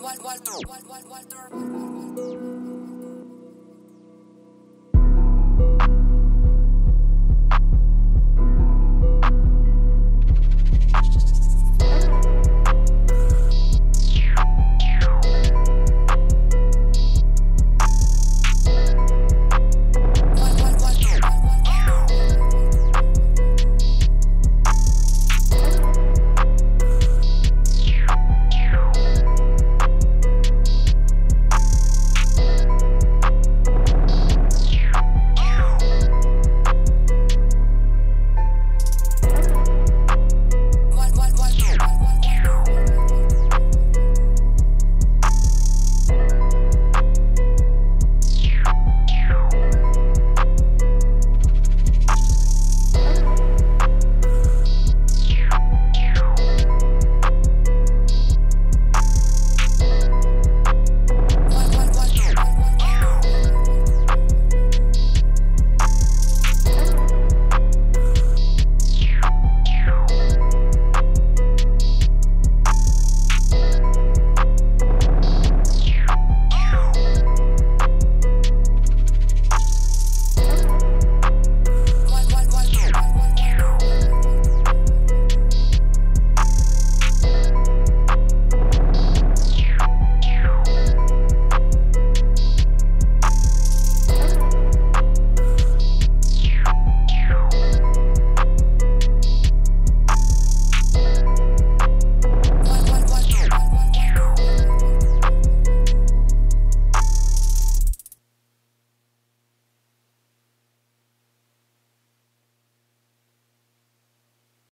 Walter, Walter, Walter, Walter.